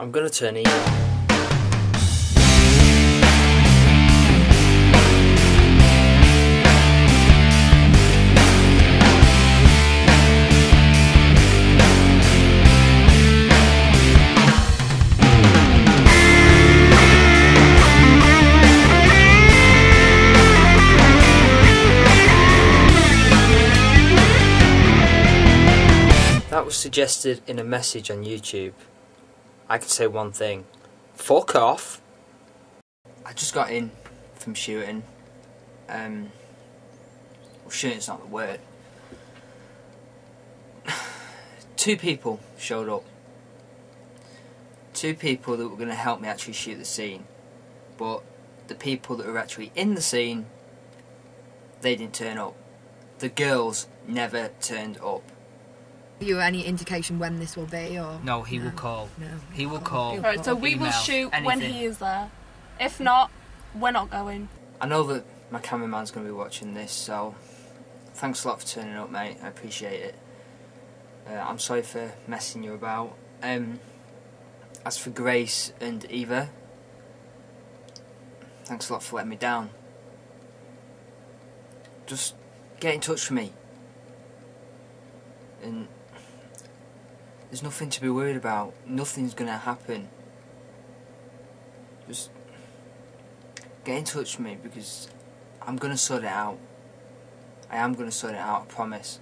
I'm gonna turn evil. That was suggested in a message on YouTube. I can say one thing. Fuck off. I just got in from shooting. Um, well, shooting's not the word. Two people showed up. Two people that were going to help me actually shoot the scene. But the people that were actually in the scene, they didn't turn up. The girls never turned up. You any indication when this will be, or No, he will call. No. He will call. He'll Right, so we will Email, shoot when he is there. If not, we're not going. I know that my cameraman's going to be watching this, so thanks a lot for turning up, mate. I appreciate it. Uh, I'm sorry for messing you about. Um, as for Grace and Eva, thanks a lot for letting me down. Just get in touch with me. And there's nothing to be worried about. Nothing's going to happen. Just get in touch with me because I'm gonna sort it out. I am gonna sort it out, I promise.